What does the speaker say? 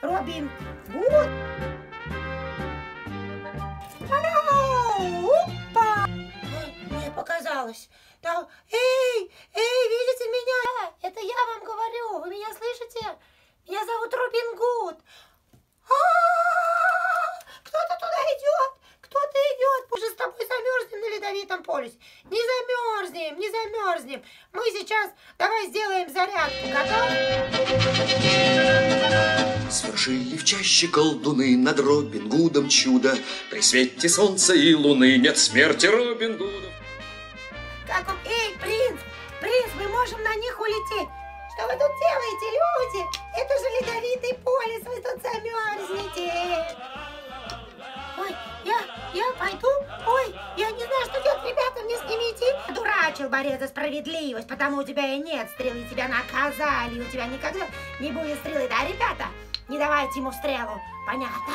Робин Гуд. Опа! Ой, мне показалось. Да, эй, эй, видите меня? Это я вам говорю. Вы меня слышите? Меня зовут Робин Гуд. Кто-то туда идет. Кто-то идет. Мы же с тобой замерзнем на ледовитом полюсе. Не замерзнем, не замерзнем. Мы сейчас давай сделаем зарядку. Готовы? Свершили в чаще колдуны над Робин Гудом чудо. При свете солнца и луны нет смерти Робин Гудов. Как он? Эй, принц! Принц, мы можем на них улететь. Что вы тут делаете, люди? Это же ледовитый полис, вы тут замерзнете. Ой, я, я пойду. Ой, я не знаю, что делать, ребята, мне с ними идти. Дурачил борец за справедливость, потому у тебя и нет стрелы, тебя наказали, у тебя никогда не будет стрелы, да, ребята? Не давайте ему стрелу, понятно?